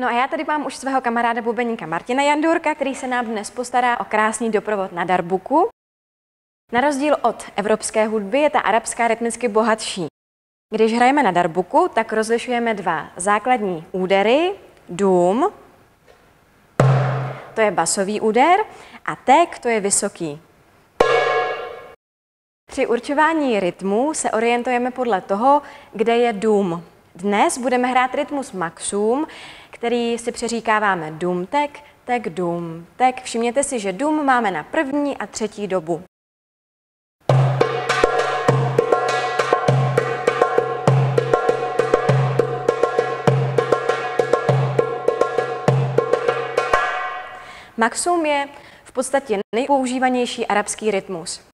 No a já tady mám už svého kamaráda bubeníka Martina Jandurka, který se nám dnes postará o krásný doprovod na darbuku. Na rozdíl od evropské hudby je ta arabská rytmicky bohatší. Když hrajeme na darbuku, tak rozlišujeme dva základní údery, dům, to je basový úder, a tek, to je vysoký. Při určování rytmu se orientujeme podle toho, kde je dům. Dnes budeme hrát rytmus maxum, který si přeříkáváme dům tek, tek dům tek. Všimněte si, že dům máme na první a třetí dobu. Maxum je v podstatě nejpoužívanější arabský rytmus.